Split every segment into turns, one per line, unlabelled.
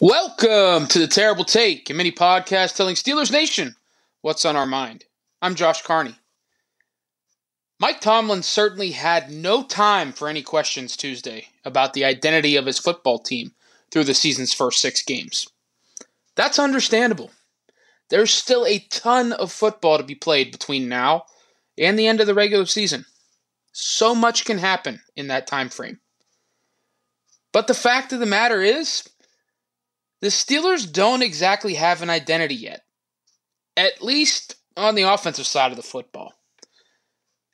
Welcome to the Terrible Take, a mini podcast telling Steelers Nation what's on our mind. I'm Josh Carney. Mike Tomlin certainly had no time for any questions Tuesday about the identity of his football team through the season's first six games. That's understandable. There's still a ton of football to be played between now and the end of the regular season. So much can happen in that time frame. But the fact of the matter is, the Steelers don't exactly have an identity yet, at least on the offensive side of the football.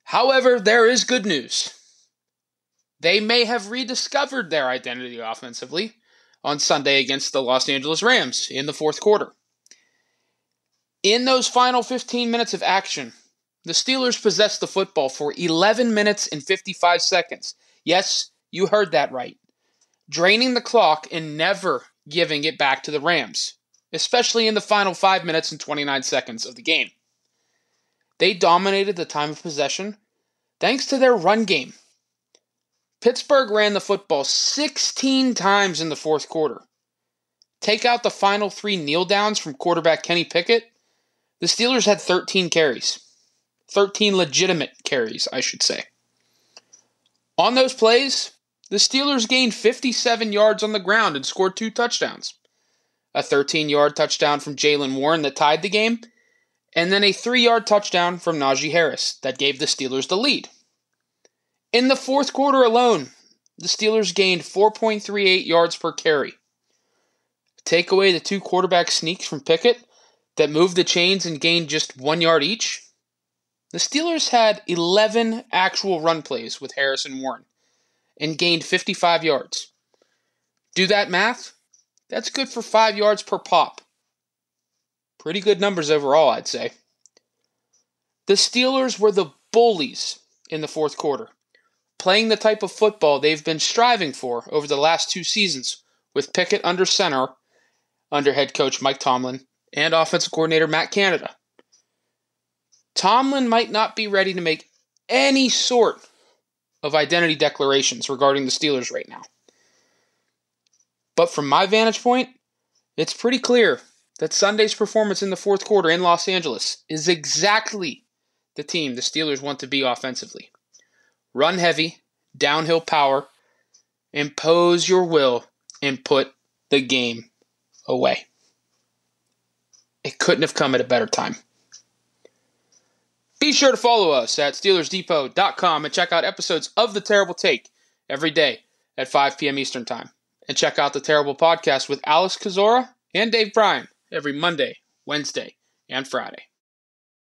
However, there is good news. They may have rediscovered their identity offensively on Sunday against the Los Angeles Rams in the fourth quarter. In those final 15 minutes of action, the Steelers possessed the football for 11 minutes and 55 seconds. Yes, you heard that right. Draining the clock and never giving it back to the Rams, especially in the final 5 minutes and 29 seconds of the game. They dominated the time of possession thanks to their run game. Pittsburgh ran the football 16 times in the fourth quarter. Take out the final three kneel downs from quarterback Kenny Pickett, the Steelers had 13 carries. 13 legitimate carries, I should say. On those plays, the Steelers gained 57 yards on the ground and scored two touchdowns. A 13 yard touchdown from Jaylen Warren that tied the game, and then a three yard touchdown from Najee Harris that gave the Steelers the lead. In the fourth quarter alone, the Steelers gained 4.38 yards per carry. Take away the two quarterback sneaks from Pickett that moved the chains and gained just one yard each. The Steelers had 11 actual run plays with Harris and Warren and gained 55 yards. Do that math? That's good for 5 yards per pop. Pretty good numbers overall, I'd say. The Steelers were the bullies in the fourth quarter, playing the type of football they've been striving for over the last two seasons with Pickett under center under head coach Mike Tomlin and offensive coordinator Matt Canada. Tomlin might not be ready to make any sort of identity declarations regarding the Steelers right now. But from my vantage point, it's pretty clear that Sunday's performance in the fourth quarter in Los Angeles is exactly the team the Steelers want to be offensively. Run heavy, downhill power, impose your will, and put the game away. It couldn't have come at a better time. Be sure to follow us at SteelersDepot.com and check out episodes of The Terrible Take every day at 5 p.m. Eastern Time. And check out The Terrible Podcast with Alex Kozora and Dave Bryan every Monday, Wednesday, and Friday.